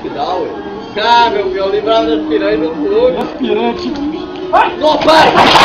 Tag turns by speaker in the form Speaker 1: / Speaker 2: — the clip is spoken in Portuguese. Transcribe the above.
Speaker 1: que dá. Ah, meu eu lembrava das piranhas no fogo.
Speaker 2: Aspirante.
Speaker 1: Não, pai!